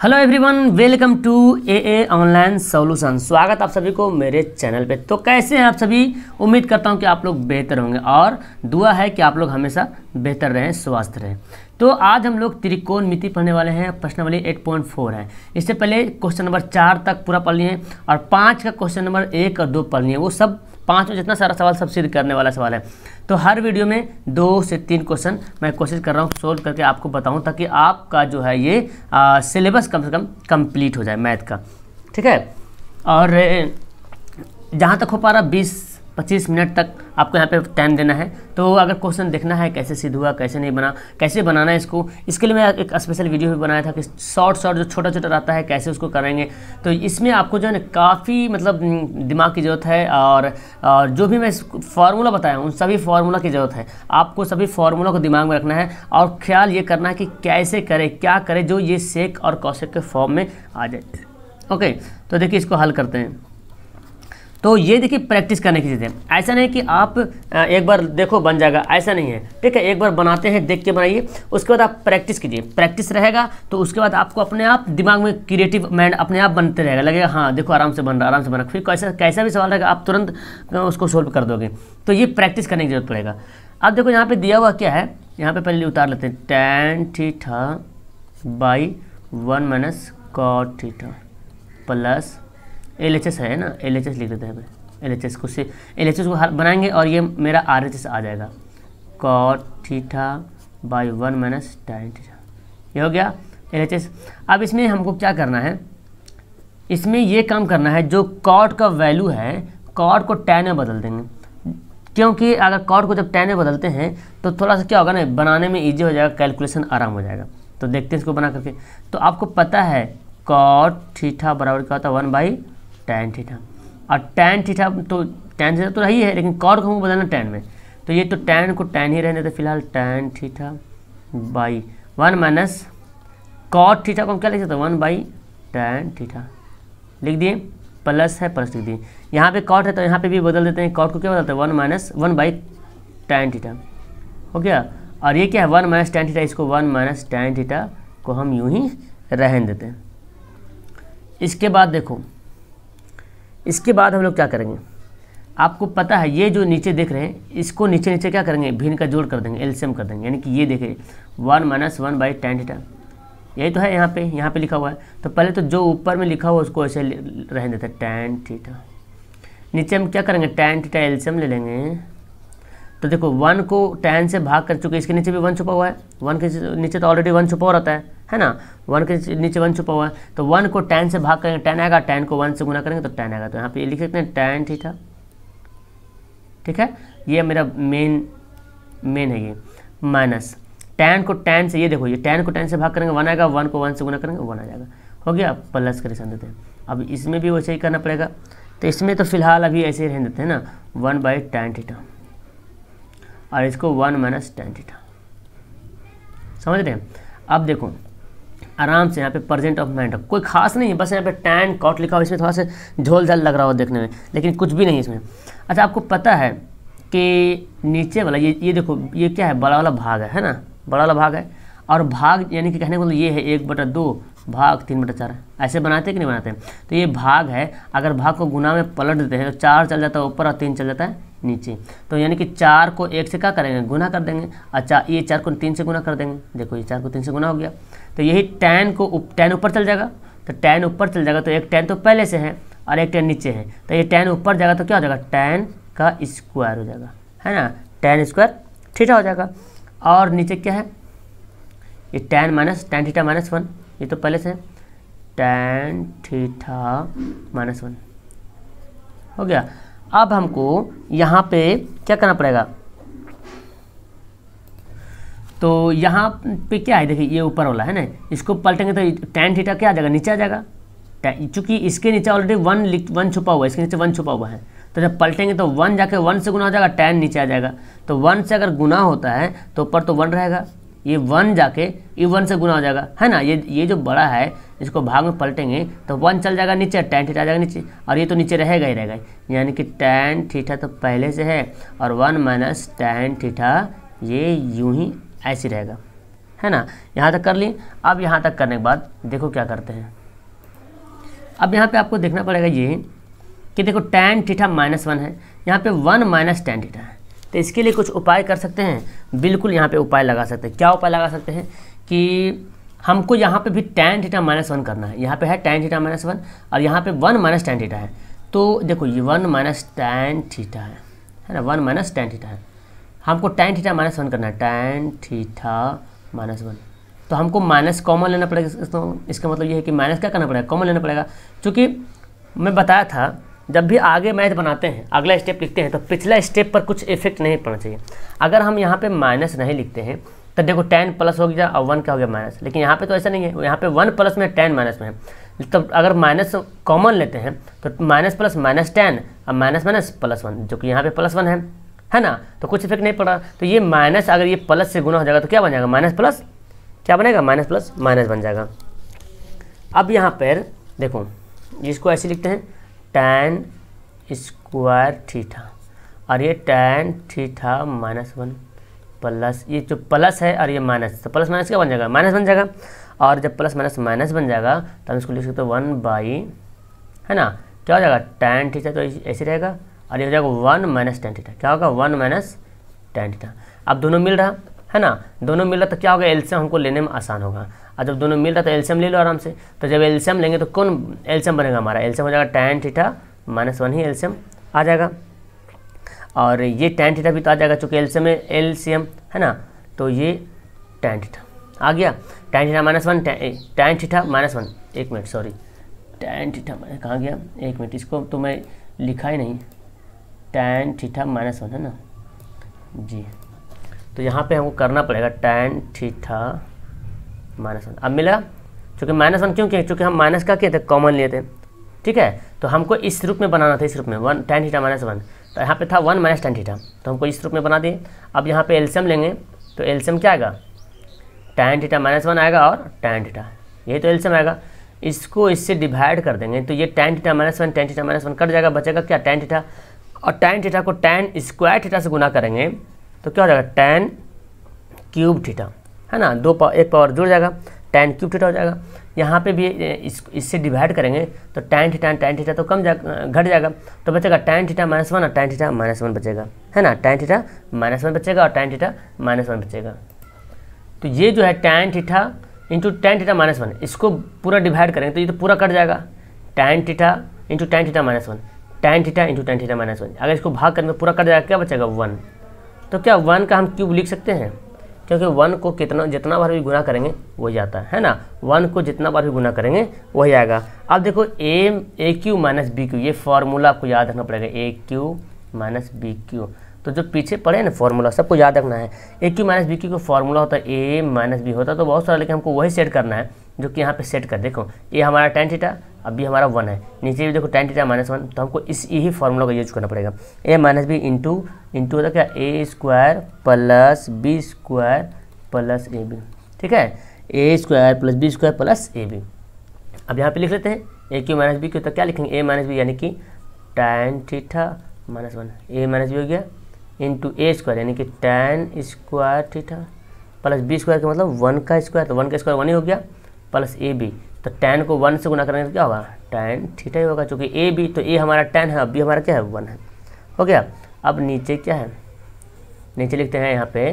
Hello everyone welcome to A A online solution स्वागत आप सभी को मेरे चैनल पे। तो कैसे हैं आप सभी? उम्मीद करता हूँ कि आप लोग बेहतर होंगे और दुआ है कि आप लोग हमेशा बेहतर रहें, स्वस्थ रहें। तो आज हम लोग त्रिकोण मिति पढ़ने वाले हैं प्रश्न वाली 8.4 है। इससे पहले क्वेश्चन नंबर चार तक पूरा पढ़ लिए और पाँच का क्वेश्चन नंबर एक और दो पढ़ लिए वो सब पाँच में जितना सारा सवाल सब सिद्ध करने वाला सवाल है। तो हर वीडियो में दो से तीन क्वेश्चन मैं कोशिश कर रहा हूँ सोल्व करके आपको बताऊँ ताकि आपका जो है ये सिलेबस कम से कम कंप्लीट हो जाए मैथ का। ठीक है? और जहाँ तक हो पा रहा, बीस पच्चीस मिनट तक आपको यहाँ पे टाइम देना है। तो अगर क्वेश्चन देखना है कैसे सिद्ध हुआ कैसे नहीं बना कैसे बनाना है इसको इसके लिए मैं एक स्पेशल वीडियो भी बनाया था कि शॉर्ट शॉर्ट जो छोटा छोटा रहता है कैसे उसको करेंगे। तो इसमें आपको जो है ना काफ़ी मतलब दिमाग की ज़रूरत है और, और जो भी मैं फार्मूला बताया उन सभी फार्मूला की ज़रूरत है। आपको सभी फार्मूला को दिमाग में रखना है और ख्याल ये करना है कि कैसे करें क्या करें जो ये सेक और कौशिक के फॉर्म में आ जाए। ओके तो देखिए इसको हल करते हैं। तो ये देखिए प्रैक्टिस करने की चीज़ है। ऐसा नहीं कि आप एक बार देखो बन जाएगा, ऐसा नहीं है। ठीक है, एक बार बनाते हैं, देख के बनाइए, उसके बाद आप प्रैक्टिस कीजिए। प्रैक्टिस रहेगा तो उसके बाद आपको अपने आप दिमाग में क्रिएटिव माइंड अपने आप बनते रहेगा। लगेगा हाँ देखो, आराम से बन रहा, आराम से बन फिर कैसा कैसा भी सवाल रहेगा, आप तुरंत उसको सोल्व कर दोगे। तो ये प्रैक्टिस करने की ज़रूरत पड़ेगा। अब देखो, यहाँ पर दिया हुआ क्या है? यहाँ पर पहले उतार लेते हैं। Tan theta by one minus cot theta plus L H S है ना? एल एच एस लिख देते हैं एल एच एस को से एल एच एस को बनाएँगे और ये मेरा आर एच एस आ जाएगा। Cot theta by one minus tan theta ये हो गया एल एच एस अब इसमें हमको क्या करना है? इसमें ये काम करना है, जो कॉट का वैल्यू है कॉट को टैन में बदल देंगे। क्योंकि अगर कॉट को जब टैन में बदलते हैं तो थोड़ा सा क्या होगा ना, बनाने में ईजी हो जाएगा कैलकुलेशन आराम हो जाएगा। तो देखते हैं इसको बना करके। तो आपको पता है कॉट थीठा बराबर क्या होता है? वन बाई टैन थीटा और टैन थीटा तो टैन थीटा तो रही है, लेकिन कॉर्ड को हमको बदलना टैन में। तो ये तो टैन को टैन ही रहने देते फ़िलहाल tan theta by one minus cot theta को हम क्या लिख सकते हैं? वन बाई टैन थीटा लिख दिए प्लस है प्लस लिख दिए। यहाँ पे कॉट है तो यहाँ पे भी बदल देते हैं। कॉट को क्या बदलते हैं? One minus one by tan theta हो गया? और ये क्या है? वन माइनस टैन थीटा इसको वन माइनस टैन थीटा को हम यूँ ही रहन देते हैं। इसके बाद देखो इसके बाद हम लोग क्या करेंगे? आपको पता है, ये जो नीचे देख रहे हैं, इसको नीचे नीचे क्या करेंगे? भिन्न का जोड़ कर देंगे एल्सियम कर देंगे। यानी कि ये देखें one minus one by tan theta यही तो है यहाँ पे यहाँ पे लिखा हुआ है। तो पहले तो जो ऊपर में लिखा हुआ उसको ऐसे रहने देते हैं टेन थीटा नीचे हम क्या करेंगे? टेन थीटा एल्सियम ले लेंगे। तो देखो वन को टेन से भाग कर चुके इसके नीचे भी वन छुपा हुआ है। वन के नीचे तो ऑलरेडी वन छुपा हुआ रहता है। है ना? वन के नीचे वन छुपा हुआ है। तो वन को टेन से भाग करेंगे। टेन आएगा टेन को वन से गुना करेंगे तो टेन आएगा। तो यहाँ पे लिख सकते हैं टेन थीटा ठीक है? ये मेरा मेन मेन है ये। माइनस टेन को टेन से ये देखो, ये टेन को टेन से भाग करेंगे वन आएगा वन को वन से गुना करेंगे वन आ जाएगा। हो गया? प्लस का निशान देते हैं। अब इसमें भी वैसे ही करना पड़ेगा। तो इसमें तो फ़िलहाल अभी ऐसे ही रहने देते हैं ना? वन बाई टेन थीटा और इसको वन माइनस टेन थीटा समझ रहे हैं? अब देखो आराम से यहाँ पे प्रेजेंट ऑफ़ माइंड कोई खास नहीं है, बस यहाँ पे टैन कॉट लिखा हो, इसमें थोड़ा सा झोल झाल लग रहा हो देखने में, लेकिन कुछ भी नहीं है इसमें। अच्छा आपको पता है कि नीचे वाला, ये ये देखो, ये क्या है? बड़ा वाला भाग है है ना? बड़ा वाला भाग है। और भाग यानी कि कहने का मतलब ये है, एक बटा दो, भाग तीन बटा चार। ऐसे बनाते हैं कि नहीं बनाते हैं? तो ये भाग है, अगर भाग को गुना में पलट देते हैं तो चार चल जाता है ऊपर और तीन चल जाता है नीचे। तो यानी कि चार को एक से क्या करेंगे? गुना कर देंगे। अच्छा ये चार को तीन से गुना कर देंगे। देखो, ये चार को तीन से गुना हो गया। तो यही टेन को टेन ऊपर चल जाएगा। तो टेन ऊपर चल जाएगा तो एक टेन तो पहले से है और एक टेन नीचे है। तो ये टेन ऊपर जाएगा तो क्या हो जाएगा? टेन का स्क्वायर हो जाएगा। है ना? टेन स्क्वायर थीटा हो जाएगा। और नीचे क्या है? ये tan minus tan theta minus one ये तो पहले से है। टेन थीटा माइनस वन हो गया। अब हमको यहाँ पे क्या करना पड़ेगा? तो यहाँ पे क्या है? देखिए, ये ऊपर वाला है ना? इसको पलटेंगे तो टेन थीटा क्या आ जाएगा? नीचे आ जाएगा। चूँकि इसके नीचे ऑलरेडी वन वन छुपा हुआ है, इसके नीचे वन छुपा हुआ है। तो जब पलटेंगे तो वन जाके वन से गुना हो जाएगा टेन नीचे आ जाएगा। तो वन से अगर गुना होता है तो ऊपर तो वन रहेगा। ये वन जाके, ये वन से गुना हो जाएगा। है ना? ये ये जो बड़ा है, इसको भाग में पलटेंगे तो वन चल जाएगा नीचे टेन थीटा आ जाएगा नीचे, और ये तो नीचे रहेगा ही रहेगा। यानी कि टेन थीटा तो पहले से है, और वन माइनस टेन थीटा ये यूँ ही ऐसे रहेगा। है ना? यहाँ तक कर ली। अब यहाँ तक करने के बाद देखो क्या करते हैं। अब यहाँ पे आपको देखना पड़ेगा ये, कि देखो टेन थीटा माइनस वन है। यहाँ पे वन माइनस टेन थीटा है। तो इसके लिए कुछ उपाय कर सकते हैं? बिल्कुल यहाँ पे उपाय लगा सकते हैं। क्या उपाय लगा सकते हैं कि हमको यहाँ पे भी टेन थीटा माइनस वन करना है। यहाँ पे है टेन थीटा माइनस वन और यहाँ पे वन माइनस टेन थीटा है। तो देखो, ये वन माइनस टेन थीटा है। है ना? वन माइनस टेन थीटा है। हमको टेन थीटा माइनस वन करना है। टेन थीटा माइनस वन तो हमको माइनस कॉमन लेना पड़ेगा इसका। मतलब ये है कि माइनस क्या करना पड़ेगा? कॉमन लेना पड़ेगा। क्योंकि मैं बताया था जब भी आगे मैथ बनाते हैं, अगला स्टेप लिखते हैं तो पिछला स्टेप पर कुछ इफ़ेक्ट नहीं पड़ना चाहिए। अगर हम यहाँ पे माइनस नहीं लिखते हैं तो देखो टेन प्लस हो गया और वन क्या हो गया माइनस लेकिन यहाँ पे तो ऐसा नहीं है, यहाँ पे वन प्लस में टेन माइनस में है। तो अगर माइनस कॉमन लेते हैं तो माइनस प्लस माइनस टेन और माइनस माइनस प्लस वन जो कि यहाँ पे प्लस वन है है ना? तो कुछ इफ़ेक्ट नहीं पड़ा। तो ये माइनस अगर ये प्लस से गुना हो जाएगा तो क्या बन जाएगा? माइनस प्लस क्या बनेगा? माइनस प्लस माइनस बन जाएगा। अब यहाँ पर देखो जिसको ऐसे लिखते हैं टेन स्क्वायर थीटा और ये tan theta minus one plus ये जो प्लस है और ये माइनस तो प्लस माइनस क्या बन जाएगा? माइनस बन जाएगा। और जब प्लस माइनस माइनस बन जाएगा तो हम इसको लिख सकते वन बाई है ना? क्या हो जाएगा? टेन थीटा तो ऐसे रहेगा। और ये हो जाएगा वन माइनस टेन थीटा क्या होगा? वन माइनस टेन थीटा अब दोनों मिल रहा। है ना? दोनों मिल रहा तो क्या होगा? एल्सियम हमको लेने में आसान होगा। और जब दोनों मिल रहा तो एल्सियम ले लो आराम से। तो जब एल्सियम लेंगे तो कौन एल्सियम बनेगा हमारा? एल्सियम हो जाएगा टेन थीटा माइनस वन ही एल्सियम आ जाएगा। और ये टेन थीटा भी तो आ जाएगा, चूँकि एल्सियम है एल्सियम है ना? तो ये टेन थीटा आ गया। Tan theta minus one tan theta minus one एक मिनट सॉरी टेन थीटा कहाँ गया? एक मिनट, इसको तो मैं लिखा ही नहीं। टेन थीटा माइनस वन है ना? जी। तो यहाँ पे हमको करना पड़ेगा टेन थीटा माइनस वन अब मिला, चूँकि माइनस वन क्यों किया? चूँकि हम माइनस का किए थे कॉमन लिए थे। ठीक है? तो हमको इस रूप में बनाना था, इस रूप में। One tan theta minus one तो यहाँ पे था वन माइनस टेन थीटा। तो हमको इस रूप में बना दिए। अब यहाँ पे एल्सियम लेंगे। तो एल्सियम क्या आएगा? टेन थीटा माइनस वन आएगा और टेन थीटा। यही तो एल्सियम आएगा। इसको इससे डिवाइड कर देंगे। तो ये tan theta minus one tan theta minus one cut जाएगा, बचेगा क्या? Tan theta. और टेन थीटा को टेन स्क्वायर थीटा से गुना करेंगे। तो क्या हो जाएगा टेन क्यूब थीटा है ना दो पावर एक पावर जुड़ जाएगा टेन क्यूब थीटा हो जाएगा यहाँ पे भी इस इससे डिवाइड करेंगे तो टेन थीटा टेन थीटा तो कम जा घट जाएगा तो बचेगा टेन थीटा माइनस वन और टेन थीटा माइनस वन बचेगा है ना टेन थीटा माइनस वन बचेगा और टेन थीटा माइनस वन बचेगा तो ये जो है tan theta into tan theta minus one इसको पूरा डिवाइड करेंगे तो ये तो पूरा कट जाएगा tan theta into tan theta minus one tan theta into tan theta minus one अगर इसको भाग करेंगे पूरा कट जाएगा क्या बचेगा वन तो क्या वन का हम क्यूब लिख सकते हैं? क्योंकि वन को कितना, जितना बार भी गुना करेंगे, वही आता है ना? वन को जितना बार भी गुना करेंगे, वही आएगा। अब देखो A A cube minus B cube ये फॉर्मूला आपको याद रखना पड़ेगा। A cube minus B cube तो जो पीछे पड़े ना फॉर्मूला सबको याद रखना है। A cube minus B cube का फॉर्मूला होता है ए माइनस बी होता है तो बहुत सारा लेकिन हमको वही सेट करना है। जो कि यहाँ पे सेट कर, देखो, ये हमारा टेन थीटा अभी हमारा वन है। नीचे भी देखो टेन थीटा माइनस वन तो हमको इस, यही फॉर्मूला का यूज़ करना पड़ेगा। A minus B into into होता क्या? A square plus B square plus A B ठीक है? A square plus B square plus A B अब यहाँ पे लिख लेते हैं A cube minus B cube तो क्या लिखेंगे? ए माइनस बी यानी कि tan theta minus one A minus B हो गया इंटू ए स्क्वायर यानी कि tan square theta plus B square का मतलब वन का स्क्वायर तो वन का स्क्वायर वन ही हो गया। प्लस ए बी तो टेन को वन से गुना करेंगे तो क्या होगा? टेन थीटा ही होगा चूँकि ए बी तो ए हमारा टेन है, अब बी हमारा क्या है? वन है। हो गया? अब नीचे क्या है? नीचे लिखते हैं यहाँ पे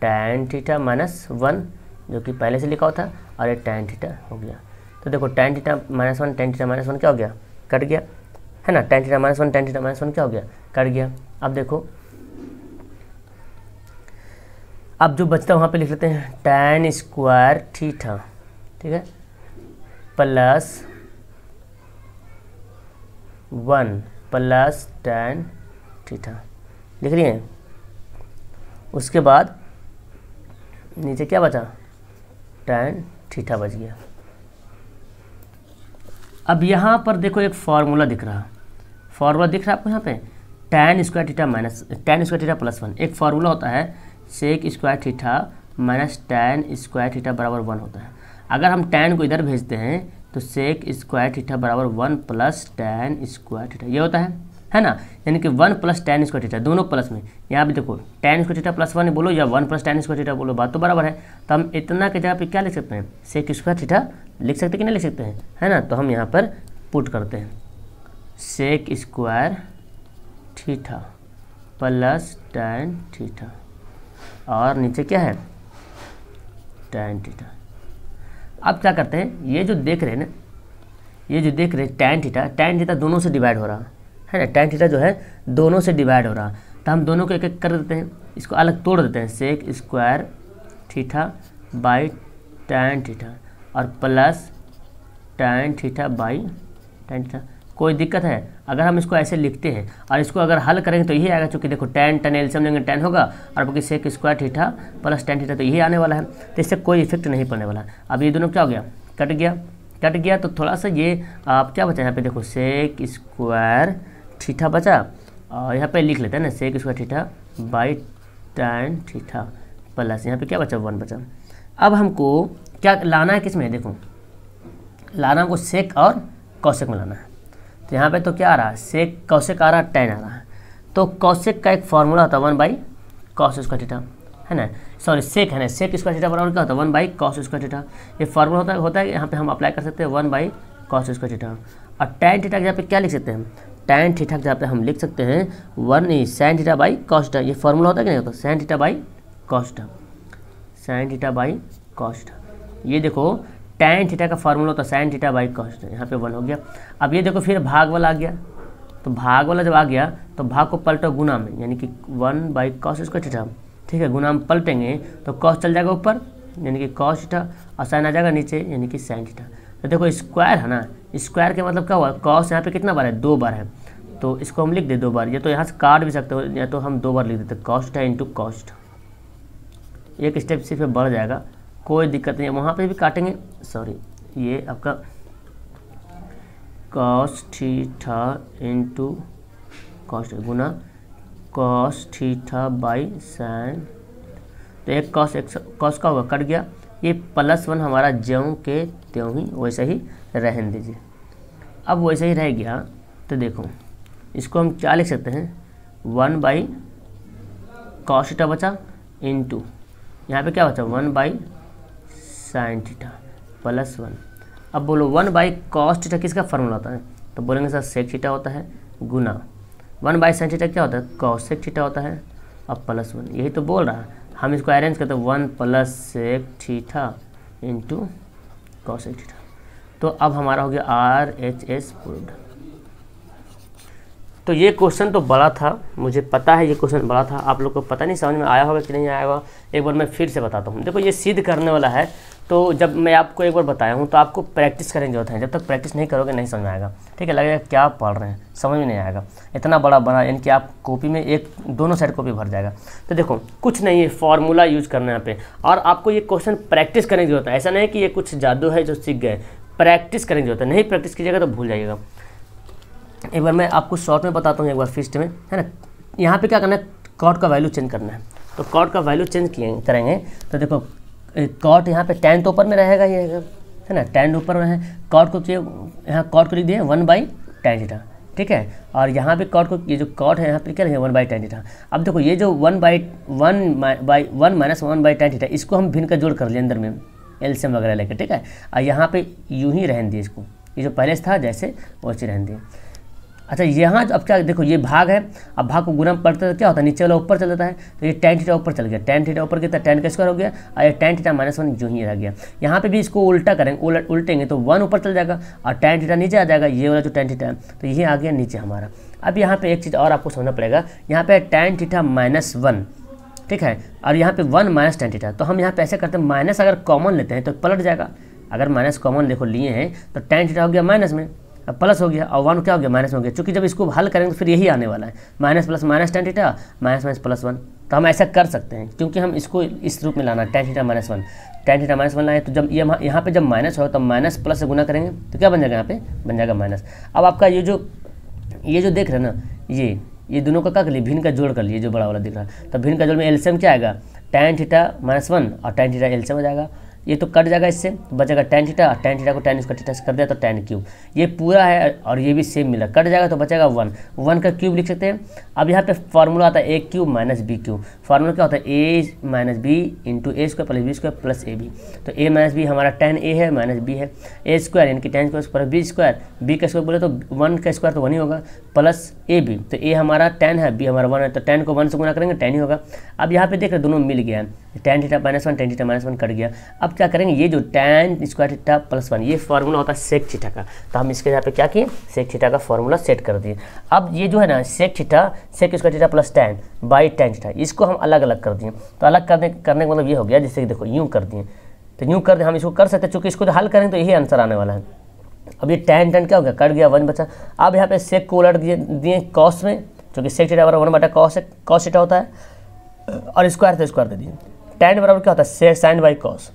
टेन थीटा माइनस वन, जो कि पहले से लिखा हुआ था, और ये टेन थीटा हो गया। तो देखो tan theta minus one tan theta minus one क्या हो गया? कट गया। है ना? Tan theta minus one tan theta minus one क्या हो गया? कट गया। अब देखो, अब जो बचता है, वहाँ पे लिख लेते हैं टेन स्क्वायर थीटा। ठीक है? Plus one plus tan theta लिख रही हैं? उसके बाद नीचे क्या बचा? टेन थीटा बच गया। अब यहाँ पर देखो एक फार्मूला दिख रहा। फार्मूला दिख रहा है आपको यहाँ पे? Tan square theta minus tan square theta plus one एक फार्मूला होता है sec square theta minus tan square theta बराबर वन होता है। अगर हम टेन को इधर भेजते हैं तो सेक स्क्वायर थीटा बराबर one plus tan square theta ये होता है है ना? यानी कि one plus tan square theta दोनों प्लस में। यहाँ पे देखो tan square theta plus one बोलो या one plus tan square theta बोलो, बात तो बराबर है। तो हम इतना के जगह पे क्या लिख सकते हैं? सेक स्क्वायर थीटा लिख सकते कि नहीं लिख सकते हैं? है ना? तो हम यहाँ पर पुट करते हैं। Sec square theta plus tan theta और नीचे क्या है? टेन थीटा अब क्या करते हैं? ये जो देख रहे हैं ना, ये जो देख रहे हैं टैन थीटा टैन थीटा दोनों से डिवाइड हो रहा है ना? टैन थीटा जो है, दोनों से डिवाइड हो रहा तो हम दोनों को एक एक कर देते हैं, इसको अलग तोड़ देते हैं sec square theta by tan theta और plus tan theta by tan theta कोई दिक्कत है? अगर हम इसको ऐसे लिखते हैं और इसको अगर हल करेंगे तो यही आएगा, चूँकि देखो टेन टेन एल्सियम लेंगे टेन होगा और बाकी sec square theta plus tan theta तो यही आने वाला है। तो इससे कोई इफ़ेक्ट नहीं पड़ने वाला। है अब ये दोनों क्या हो गया? कट गया। कट गया तो थोड़ा सा ये, आप क्या बचा? यहाँ पे देखो सेक स्क्वायर ठीठा बचा। और यहाँ पे लिख लेते हैं ना sec square theta by tan theta plus यहाँ पे क्या बचा? वन बचा। अब हमको क्या लाना है किसमें देखो, लाना हमको सेक और कौशिक में लाना है। तो यहाँ पे तो क्या आ रहा है? सेक कौशिक आ रहा है टेन आ रहा है। तो कौशिक का एक फॉर्मूला होता है one by cos square theta है ना? सॉरी सेक है ना? सेक स्क्वायर थीटा बराबर क्या होता है? One by cos square theta ये फॉर्मूला होता है होता है यहाँ पे हम अप्लाई कर सकते हैं one by cos square theta और टेन थीटा के जहाँ पे क्या लिख सकते हैं टेन थीटा के जहाँ पे हम लिख सकते हैं one E sin theta by cos theta ये फॉर्मूला होता है कि नहीं होता? Sin theta by cos theta sin theta by cos theta ये देखो टेन थीटा का फॉर्मूला होता है साइन थीटा बाई कॉस्ट यहाँ पे वन हो गया। अब ये देखो फिर भाग वाला आ गया। तो भाग वाला जब आ गया तो भाग को पलटो गुना में, यानी कि one by cos square theta ठीक है, गुना में पलटेंगे तो कॉस चल जाएगा ऊपर, यानी कि कॉस थीटा और साइन आ जाएगा नीचे, यानी कि साइन थीटा तो देखो स्क्वायर है ना स्क्वायर के मतलब क्या हुआ कॉस यहाँ पे कितना बार है? दो बार है। तो इसको हम लिख दे दो बार, या तो यहाँ से काट भी सकते हो, या तो हम दो बार लिख देते कॉस्ट है इंटू कॉस्ट एक स्टेप सिर्फ़ बढ़ जाएगा। कोई दिक्कत नहीं है। वहाँ पे भी काटेंगे। सॉरी ये आपका कॉस थीटा इंटू कॉस्ट गुना कॉस थीटा बाई साइन तो एक कॉस एक कॉस का होगा, कट गया। ये प्लस वन हमारा ज्यों के त्यों ही वैसे ही रहन दीजिए। अब वैसे ही रह गया तो देखो, इसको हम क्या लिख सकते हैं? वन बाई कॉस थीटा बचा इंटू यहाँ पे क्या बचा? One by sine theta plus one अब बोलो वन बाई कॉस थीटा किसका फॉर्मूला होता है? तो बोलेंगे सर सेक थीटा होता है गुना। वन बाई साइन थीटा क्या होता है? कॉस सेक थीटा होता है। अब प्लस वन यही तो बोल रहा है। हम इसको अरेंज करते हैं one plus sec theta into cosec theta तो अब हमारा हो गया आर एच एस प्रूव्ड तो ये क्वेश्चन तो बड़ा था, मुझे पता है ये क्वेश्चन बड़ा था। आप लोग को पता नहीं, समझ में आया होगा कि नहीं आया होगा। एक बार मैं फिर से बताता हूँ। देखो, ये सिद्ध करने वाला है। तो जब मैं आपको एक बार बताया हूँ तो आपको प्रैक्टिस करने की ज़रूरत है जब तक प्रैक्टिस नहीं करोगे, नहीं समझ में आएगा। ठीक है, लगेगा क्या पढ़ रहे हैं, समझ में नहीं आएगा। इतना बड़ा बना, यानी कि आप कॉपी में एक, दोनों साइड कॉपी भर जाएगा। तो देखो, कुछ नहीं है फॉर्मूला यूज़ करना यहाँ पे। और आपको ये क्वेश्चन प्रैक्टिस करने की ज़रूरत है ऐसा नहीं कि ये कुछ जादू है जो सीख गए। प्रैक्टिस करने की ज़रूरत है नहीं प्रैक्टिस कीजिएगा तो भूल जाइएगा। एक बार मैं आपको शॉर्ट में बताता हूँ, एक बार फिस्ट में, है ना? यहाँ पे क्या करना है? कॉट का वैल्यू चेंज करना है। तो कॉट का वैल्यू चेंज किए, करेंगे तो देखो कॉट यहाँ पे तो ऊपर में रहेगा, ये, है ना? टेन ऊपर में है। कॉट को यहाँ कॉट को लिख दिए वन बाई टेन थीटा ठीक है? और यहाँ पे कॉट को, ये जो कॉट है, यहाँ पे क्या लिखे वन बाई टेन थीटा अब देखो, ये जो one by one by one minus one by tan theta इसको हम भिन्न का जोड़ कर लिए अंदर में एल्सियम वगैरह लेकर ठीक है? और यहाँ पे यूँ ही रहन दिए इसको। ये जो पहले था, जैसे, वैसे रहन दिए। अच्छा यहाँ अब क्या, देखो ये भाग है, अब भाग को गुना पड़ता है तो क्या होता है, नीचे वाला ऊपर चल जाता है तो ये टेन थीटा ऊपर चल गया टेन थीटा ऊपर गया टेन का स्क्वायर हो गया, और ये टेन थीटा माइनस वन जो ही रह गया। यहाँ पे भी इसको उल्टा करेंगे उलट उल्टेंगे तो वन ऊपर चल जाएगा, और टेन थीटा नीचे आ जाएगा, ये वाला जो टेन थीटा है तो ये आ गया नीचे हमारा। अब यहाँ पर एक चीज़ और आपको समझना पड़ेगा, यहाँ पर टेन थीटा माइनस वन ठीक है, और यहाँ पे वन माइनस टेन थीटा तो हम यहाँ पे ऐसे करते हैं माइनस अगर कॉमन लेते हैं तो पलट जाएगा, अगर माइनस कॉमन देखो लिए हैं तो टेन थीटा हो गया माइनस में। अब प्लस हो गया और वन क्या हो गया? माइनस हो गया। क्योंकि जब इसको हल करेंगे तो फिर यही आने वाला है। Minus plus minus tan theta minus minus plus one. तो हम ऐसा कर सकते हैं, क्योंकि हम इसको इस रूप में लाना है tan theta minus one. Tan theta minus one लाए तो जब ये यहाँ पे जब माइनस हो तो माइनस प्लस से गुना करेंगे तो क्या बन जाएगा यहाँ पे? बन जाएगा माइनस। अब आपका ये जो ये जो देख रहे हैं ना, ये ये दोनों का क्या कर लिए? भिन्न का जोड़ कर लिए, जो बड़ा वाला दिख रहा है। तो भिन्न का जोड़ में एल्सियम क्या आएगा? टेन थीटा माइनस वन और टेन थीटा एल्सियम हो जाएगा। ये तो कट जाएगा इससे तो बचेगा टेन थीटा और टेन थीटा को टेन इसका थीटा से कर दिया तो टेन क्यूब ये पूरा है, और ये भी सेम मिला। कट जाएगा तो बचेगा वन वन का क्यूब लिख सकते हैं। अब यहाँ पे फार्मूला आता है A cube minus B cube formula क्या होता है? A minus B into A square plus B square plus A B तो ए माइनस बी हमारा टेन ए है माइनस बी है। ए स्क्वायर यानी कि tan square plus B square B का स्क्वायर बोले तो वन का स्क्वायर तो वन ही होगा प्लस ए बी तो ए हमारा टेन है बी हमारा वन है तो टेन को वन से गुना करेंगे टेन ही होगा। अब यहाँ पे देख रहे दोनों मिल गया। है tan theta minus one tan theta minus one cut गया। अब क्या करेंगे? ये जो tan square theta plus one ये फार्मूला होता है सेक थीटा का। तो हम इसके यहाँ पे क्या किए? सेक थीटा का फार्मूला सेट कर दिए। अब ये जो है ना sec theta sec square theta plus tan by tan theta इसको हम अलग अलग कर दिए। तो अलग करने करने का मतलब ये हो गया, जैसे कि देखो, यूँ कर दिए। तो यूँ कर दिए हम इसको कर सकते हैं, चूँकि इसको तो हल करेंगे तो यही आंसर आने वाला है। अब ये टेन टेन क्या हो गया? कट गया वन बचा। अब यहाँ पे सेक को उलट दिए दिए कॉस में, चूँकि सेक थीटा बराबर वन बटा कॉस कॉस थीटा होता है, और स्क्वायर से स्क्वायर दे दिए। टेन बराबर क्या होता है? साइन बाई कॉस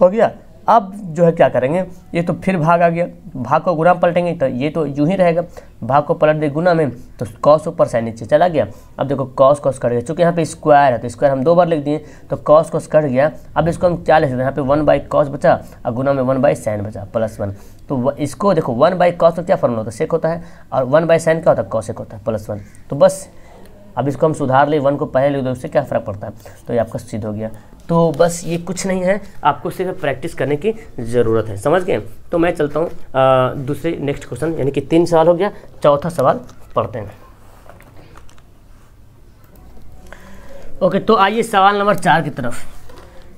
हो गया? अब जो है क्या करेंगे? ये तो फिर भाग आ गया। भाग को गुना पलटेंगे तो ये तो यूँ ही रहेगा। भाग को पलट दे गुना में तो कॉस ऊपर साइन नीचे चला गया। अब देखो कॉस कॉस कट गया। चूँकि यहाँ पे स्क्वायर है तो स्क्वायर हम दो बार लिख दिए तो कॉस कॉस कट गया। अब इसको हम क्या लिख सकते हैं? यहाँ पे वन बाई कॉस बचा, और गुना में वन बाई साइन बचा प्लस वन तो इसको देखो वन बाई कॉस तो क्या फॉर्मूला होता है? सेक होता है, और वन बाई साइन क्या होता है? कॉसेक होता है प्लस वन तो बस अब इसको हम सुधार ले, वन को पहले ले दो उससे क्या फ़र्क पड़ता है? तो ये आपका सिद्ध हो गया। तो बस ये कुछ नहीं है, आपको सिर्फ़ प्रैक्टिस करने की ज़रूरत है। समझ गए? तो मैं चलता हूँ दूसरे नेक्स्ट क्वेश्चन, यानी कि तीन सवाल हो गया, चौथा सवाल पढ़ते हैं। ओके तो आइए सवाल नंबर चार की तरफ़।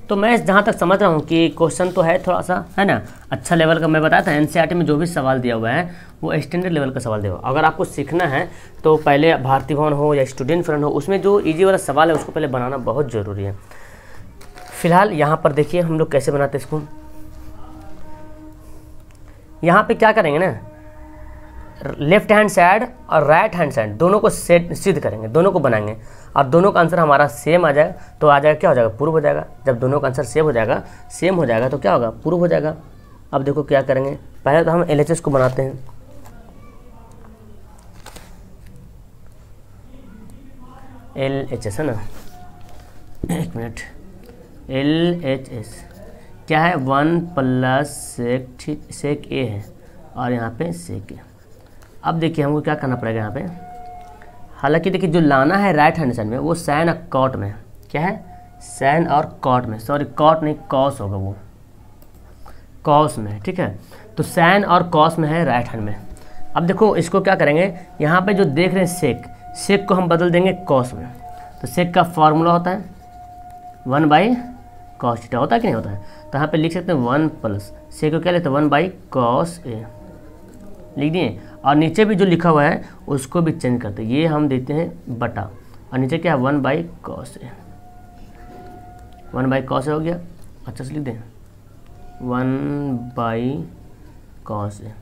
तो मैं जहाँ तक समझ रहा हूँ कि क्वेश्चन तो है थोड़ा सा है ना? अच्छा लेवल का मैं बताया था एन में जो भी सवाल दिया हुआ है, वो स्टैंडर्ड लेवल का सवाल दिया हुआ अगर आपको सीखना है तो पहले भारतीय भवन हो या स्टूडेंट फ्रेंड हो, उसमें जो ईजी वाला सवाल है, उसको पहले बनाना बहुत ज़रूरी है। फ़िलहाल यहाँ पर देखिए हम लोग कैसे बनाते इसको। यहाँ पे क्या करेंगे ना? लेफ़्ट हैंड साइड और राइट हैंड साइड दोनों को सेट सिद्ध करेंगे, दोनों को बनाएँगे। और दोनों का आंसर हमारा सेम आ जाए तो आ जाएगा, क्या हो जाएगा? पूर्व हो जाएगा। जब दोनों का आंसर सेम हो जाएगा सेम हो जाएगा तो क्या होगा? पूर्व हो जाएगा। अब देखो क्या करेंगे। पहले तो हम एलएचएस को बनाते हैं। एल एच एस है ना? एक मिनट। एल एच एस क्या है? वन प्लस सेक सेक ए है। और यहाँ पे सेक ए अब देखिए हमको क्या करना पड़ेगा यहाँ पे? हालाँकि देखिए, जो लाना है राइट हैंड साइड में, वो सैन और कॉट में क्या है? सैन और कॉट में। सॉरी कॉट नहीं कॉस होगा वो। कॉस में, ठीक है? तो सैन और कॉस में है राइट हैंड में। अब देखो, इसको क्या करेंगे? यहाँ पे जो देख रहे हैं सेक सेक को हम बदल देंगे कॉस में। तो सेक का फॉर्मूला होता है वन बाई कॉस होता है कि नहीं होता है? तो यहाँ पे लिख सकते हैं वन प्लस सेक को क्या लेते हैं? वन बाई कॉस ए लिख दिए? और नीचे भी जो लिखा हुआ है, उसको भी चेंज करते हैं। ये हम देते हैं बटा। और नीचे क्या है? One by cos A one by cos हो गया। अच्छा से लिख दें। वन बाई कॉस ए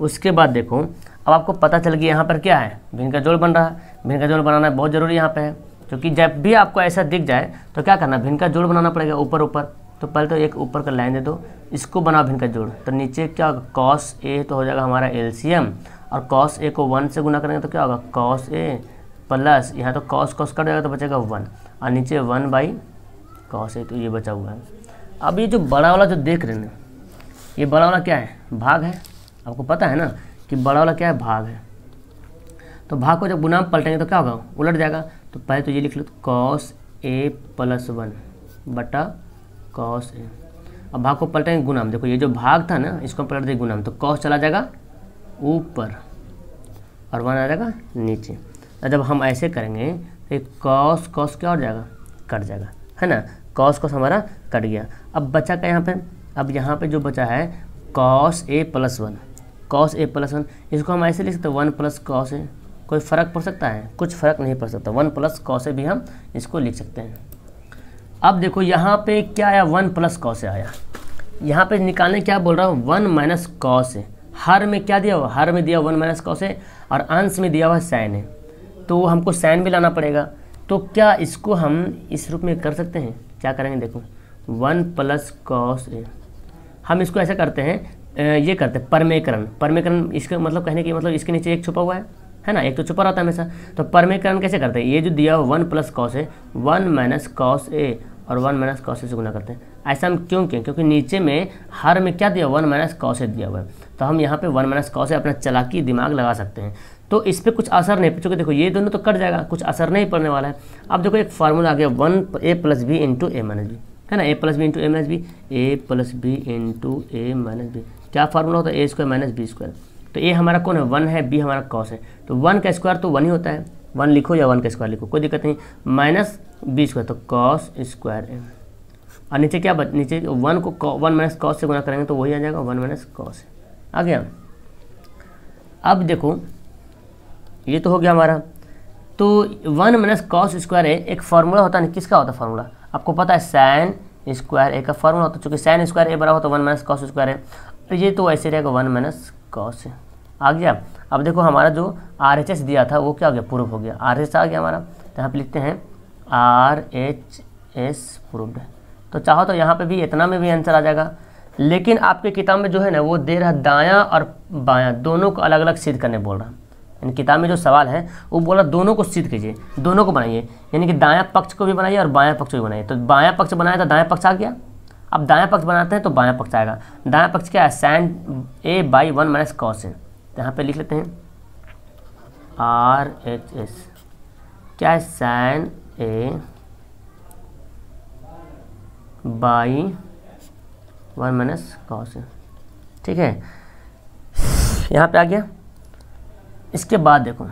उसके बाद देखो, अब आपको पता चल गया यहाँ पर क्या है। भिन्न का जोड़ बन रहा है। भिन्न का जोड़ बनाना बहुत ज़रूरी यहाँ पे है। क्योंकि जब भी आपको ऐसा दिख जाए तो क्या करना? भिन्न का जोड़ बनाना पड़ेगा ऊपर ऊपर तो पहले तो एक ऊपर का लाइन दे दो। इसको बनाओ भिन्न का जोड़। तो नीचे क्या होगा? कॉस ए तो हो जाएगा हमारा एलसीएम और कॉस ए को वन से गुना करेंगे तो क्या होगा? कॉस ए प्लस यहाँ तो कॉस कॉस कट जाएगा तो बचेगा वन। और नीचे वन बाई कॉस ए तो ये बचा हुआ है। अब ये जो बड़ा वाला जो देख रहे हैं, ये बड़ा वाला क्या है? भाग है। आपको पता है ना कि बड़ा वाला क्या है? भाग है। तो भाग को जब गुना पलटेंगे तो क्या होगा? उलट जाएगा। तो पहले तो ये लिख लो कॉस ए प्लस वन बटा कॉस ए अब भाग को पलटेंगे गुना में देखो, ये जो भाग था ना, इसको पलट देंगे गुना में तो कॉस चला जाएगा ऊपर और वन आ जाएगा नीचे। और जब हम ऐसे करेंगे तो कॉस कॉस क्या हो जाएगा? कट जाएगा। है ना? कॉस कॉस हमारा कट गया। अब बचा क्या यहाँ पे? अब यहाँ पे जो बचा है, cos A plus one. Cos A plus one. इसको हम ऐसे लिख सकते वन प्लस कॉस ए। कोई फ़र्क पड़ सकता है? कुछ फ़र्क नहीं पड़ सकता। वन प्लस कॉस ए भी हम इसको लिख सकते हैं। अब देखो यहाँ पे क्या आया? वन प्लस कॉस आया। यहाँ पे निकालने क्या बोल रहा हूँ? वन माइनस कॉस हर में क्या दिया हुआ? हर में दिया वन माइनस कॉस है और अंश में दिया हुआ साइन है। तो हमको साइन भी लाना पड़ेगा। तो क्या इसको हम इस रूप में कर सकते हैं? क्या करेंगे देखो। वन प्लस कॉस ए हम इसको ऐसा करते हैं ये करते हैं, परमेकरण। परमेकरण इसका मतलब कहने की मतलब इसके नीचे एक छुपा हुआ है। है ना? एक तो छुपा रहता है हमेशा। तो परमेकरण कैसे करते हैं? ये जो दिया हुआ वन प्लस कॉस है, वन माइनस कॉस ए। और वन माइनस ए से गुना करते हैं। ऐसा हम क्यों किए क्योंकि नीचे में हर में क्या दिया वन माइनस ए दिया हुआ है। तो हम यहाँ पे वन माइनस ए अपना चलाकी दिमाग लगा सकते हैं। तो इस पर कुछ असर नहीं, चूँकि देखो ये दोनों तो कट जाएगा, कुछ असर नहीं पड़ने वाला है। अब देखो एक फार्मूला आ गया, one A plus B into A minus B है ना? A plus B into A minus B A plus B into A minus B क्या फार्मूला होता है? A square minus B square तो ए हमारा कौन है? वन है बी हमारा कॉस है। तो वन का स्क्वायर तो वन ही होता है। वन लिखो या वन का स्क्वायर लिखो, कोई दिक्कत नहीं। माइनस बी स्क्वायर तो कॉस स्क्वायर है। और नीचे क्या बच, नीचे वन को वन माइनस कॉस से गुना करेंगे तो वही आ जाएगा, वन माइनस कॉस आ गया। अब देखो, ये तो हो गया हमारा। तो वन माइनस कॉस स्क्वायर है, एक फार्मूला होता है किसका होता है फार्मूला आपको पता है साइन स्क्वायर ए का फार्मूला होता है, चूँकि साइन स्क्वायर ए बराबर होता है, वन माइनस कॉस स्क्वायर है। और ये तो ऐसे रहेगा, वन माइनस कॉस आ गया। अब देखो हमारा जो आर एच एस दिया था, वो क्या हो गया? प्रूफ हो गया। आर एस आ गया हमारा। तो यहाँ पर लिखते हैं आर एच एस प्रूफ्ड तो चाहो तो यहाँ पे भी इतना में भी आंसर आ जाएगा। लेकिन आपके किताब में जो है ना, वो दे रहा दायां और बायां। दोनों को अलग अलग सिद्ध करने बोल रहा। यानी किताब में जो सवाल है, वो बोला दोनों को सिद्ध कीजिए। दोनों को बनाइए। यानी कि दायां पक्ष को भी बनाइए और बायां पक्ष को भी बनाइए। तो बायां पक्ष बनाया तो दायां पक्ष आ गया। अब दायां पक्ष बनाते हैं तो बायां पक्ष आएगा। दायां पक्ष क्या है? Sin A by one minus cos है तो यहाँ पे लिख लेते हैं। आर एच एस क्या है? Sin A by one minus cos ठीक है? यहाँ पे आ गया। इसके बाद देखो।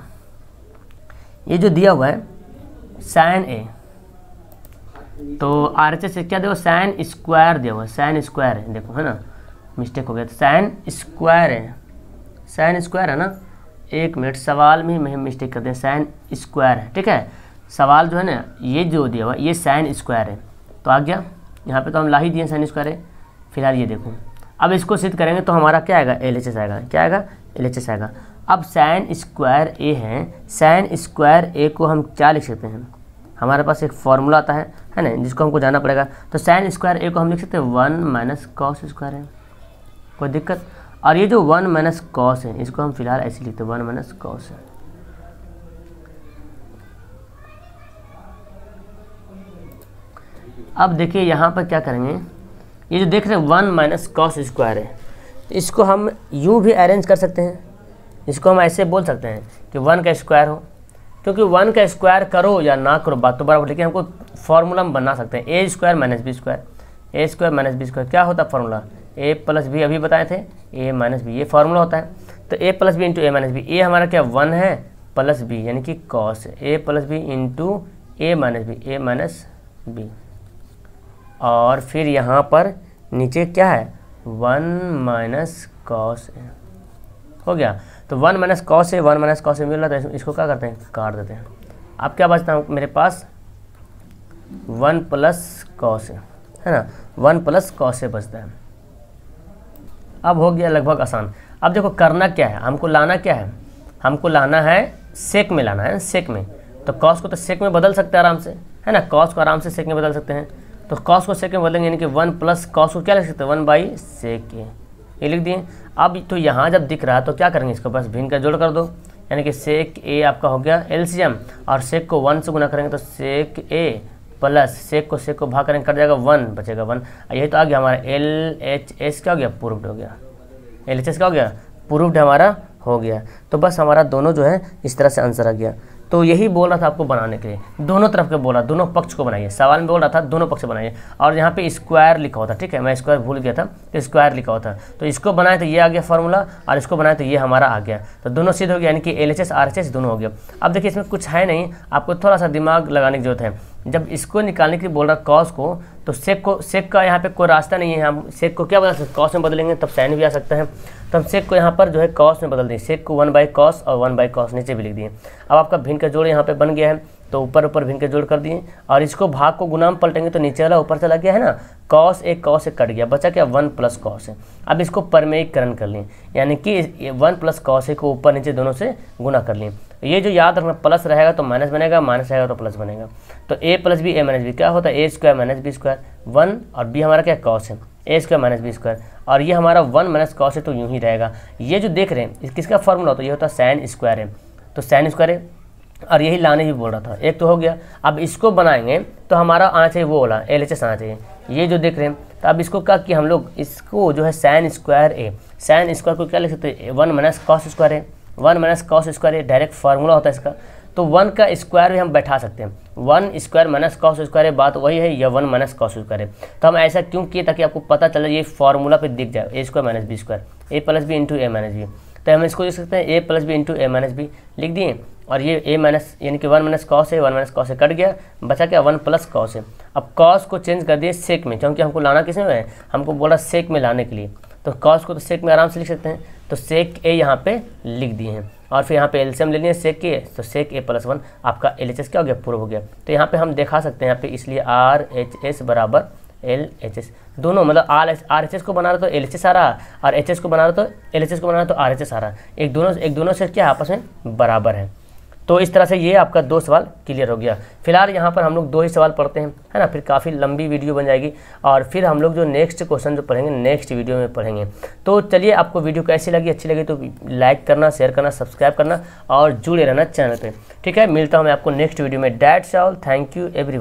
ये जो दिया हुआ है साइन ए तो आर एच एस क्या देखो साइन स्क्वायर दिया हुआ है। सैन स्क्वायर है। देखो, है ना? मिस्टेक हो गया। तो साइन स्क्वायर है। सैन स्क्वायर है ना, एक मिनट, सवाल में हम मिस्टेक करते हैं, साइन स्क्वायर है, ठीक है? सवाल जो है ना, ये जो दिया हुआ, ये साइन स्क्वायर है। तो आ गया, यहाँ पे तो हम ला ही दिए साइन स्क्वायर है, फ़िलहाल ये देखो। अब इसको सिद्ध करेंगे तो हमारा क्या आएगा? एल एच एस आएगा। क्या आएगा? एल एच एस आएगा। अब साइन स्क्वायर ए है, साइन स्क्वायर ए को हम क्या लिख सकते हैं? हमारे पास एक फॉर्मूला आता है है ना, जिसको हमको जाना पड़ेगा। तो साइन स्क्वायर ए को हम लिख सकते हैं, वन माइनस कॉस स्क्वायर है। कोई दिक्कत? और ये जो वन माइनस कॉस है, इसको हम फ़िलहाल ऐसे लिखते हैं, वन माइनस कॉस है। अब देखिए यहाँ पर क्या करेंगे? ये जो देख रहे हैं, वन माइनस कॉस स्क्वायर है। इसको हम यूँ भी अरेंज कर सकते हैं। इसको हम ऐसे बोल सकते हैं कि वन का स्क्वायर हो। क्योंकि वन का स्क्वायर करो या ना करो, बात तो बराबर, लेकिन हमको फार्मूला हम बना सकते हैं। A square minus B square A square minus B square क्या होता है फॉर्मूला ए प्लस बी अभी बताए थे ए माइनस बी ये फॉर्मूला होता है। तो A plus B into A minus B A हमारा क्या वन है प्लस बी यानी कि cos A plus B into A minus B A minus B और फिर यहाँ पर नीचे क्या है वन माइनस कॉस ए हो गया। तो one minus cos A one minus cos A मिल रहा था, इसको क्या करते हैं, काट देते हैं। अब क्या बचता है मेरे पास? वन प्लस कॉस ए है ना? वन प्लस कॉस ए बचता है। अब हो गया लगभग आसान। अब देखो, करना क्या है? हमको लाना क्या है? हमको लाना है सेक में लाना है सेक में। तो कॉस को तो सेक में बदल सकते हैं आराम से, है ना? कॉस को आराम से सेक में बदल सकते हैं। तो कॉस को सेक में बदलेंगे, यानी कि वन प्लस कॉस को क्या लिख सकते हैं? वन बाई सेक ये लिख दिए। अब तो यहाँ जब दिख रहा है तो क्या करेंगे इसको? बस भिन्न का जोड़ कर दो। यानी कि सेक ए आपका हो गया एलसीएम, और सेक को वन से गुना करेंगे तो सेक ए प्लस सेक को सेक को भाग करेंगे कट जाएगा वन, बचेगा वन। यही तो आ गया हमारा एल एच एस क्या हो गया? प्रूव्ड हो गया। एल एच एस क्या हो गया? प्रूव्ड हमारा हो गया। तो बस हमारा दोनों जो है इस तरह से आंसर आ गया। तो यही बोल रहा था आपको बनाने के लिए। दोनों तरफ़ के बोला, दोनों पक्ष को बनाइए। सवाल में बोल रहा था, दोनों पक्ष बनाइए। और यहाँ पे स्क्वायर लिखा होता ठीक है? मैं स्क्वायर भूल गया था तो स्क्वायर लिखा था। तो इसको बनाए तो ये आ गया फॉर्मूला और इसको बनाए तो ये हमारा आ गया। तो दोनों सिद्ध हो गया यानी कि एल एच दोनों हो गया अब देखिए इसमें कुछ है नहीं। आपको थोड़ा सा दिमाग लगाने की ज़रूरत है। जब इसको निकालने के लिए बोल रहा कॉस को तो सेक को सेक का यहाँ पे कोई रास्ता नहीं है, हम सेक को क्या बदल सकते कॉस में बदलेंगे, तब साइन भी आ सकता है। तो हम सेक को यहाँ पर जो है कॉस में बदल दें सेक को वन बाई कॉस और वन बाई कॉस नीचे भी लिख दिए। अब आपका भिन्न का जोड़ यहाँ पे बन गया है तो ऊपर ऊपर भिन्न के जोड़ कर दिए। और इसको भाग को गुनाम पलटेंगे तो नीचे वाला ऊपर चला गया है ना? कॉस एक कॉस एक कट गया। बचा क्या? वन प्लस कॉस है। अब इसको परमेयीकरण कर लें। यानी कि वन प्लस कॉस को ऊपर नीचे दोनों से गुना कर लिए ये जो याद रखना, प्लस रहेगा तो माइनस बनेगा, माइनस रहेगा तो प्लस बनेगा। तो a plus b, a minus b, क्या होता है? A square minus b square. One और बी हमारा क्या? कॉस है। A square minus b square. और ये हमारा वन माइनस कॉस है तो यूँ ही रहेगा। ये जो देख रहे हैं किसका फॉर्मूला होता है? ये होता है साइन स्क्वायर है। तो साइन स्क्वायर है। और यही लाने भी बोल रहा था। एक तो हो गया। अब इसको बनाएँगे तो हमारा आना चाहिए वो वाला एल एच एस आना चाहिए ये जो देख रहे हैं तो अब इसको क्या कि हम लोग, इसको जो है sine square a. Sine square को क्या लिख सकते हैं? वन माइनस कॉस स्क्वायर है। One minus cos square a direct formula होता है इसका। तो वन का स्क्वायर भी हम बैठा सकते हैं। One square minus cos square है बात वही है, या वन माइनस कॉस स्क्वायर है। तो हम ऐसा क्यों किए ताकि आपको पता चले ये फार्मूला पे दिख जाए a square minus b square a plus b into a minus b तो हम इसको लिख सकते हैं a plus b into a minus b लिख दिए, और ये ए माइनस यानी कि वन माइनस कॉस है, वन माइनस कॉस है कट गया, बचा क्या वन प्लस कॉस है। अब कॉस को चेंज कर दिए सेक में, क्योंकि हमको लाना किसमें है? हमको बोला सेक में लाने के लिए। तो कॉस को तो सेक में आराम से लिख सकते हैं। तो सेक ए यहाँ पे लिख दिए हैं। और फिर यहाँ पे एल्सियम ले लिए सेक के तो सेक ए प्लस वन आपका एल एच एस क्या हो गया? प्रूव हो गया। तो यहाँ पे हम दिखा सकते हैं यहाँ पे, इसलिए आर एच एस बराबर एल एच एस दोनों मतलब R H R H S को बना रहा तो एल एच एस आ रहा, और एच एस को बना रहा तो एल एच एस को बना रहा तो आर एच एस आ रहा। एक दोनों एक दोनों से क्या आपस में बराबर है। तो इस तरह से ये आपका दो सवाल क्लियर हो गया। फ़िलहाल यहाँ पर हम लोग दो ही सवाल पढ़ते हैं, है ना? फिर काफ़ी लंबी वीडियो बन जाएगी और फिर हम लोग जो नेक्स्ट क्वेश्चन जो पढ़ेंगे नेक्स्ट वीडियो में पढ़ेंगे। तो चलिए, आपको वीडियो कैसी लगी, अच्छी लगी तो लाइक करना शेयर करना सब्सक्राइब करना और जुड़े रहना चैनल पर ठीक है, मिलता हूँ मैं आपको नेक्स्ट वीडियो में। That's all thank you every